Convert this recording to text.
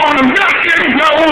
on a milk and go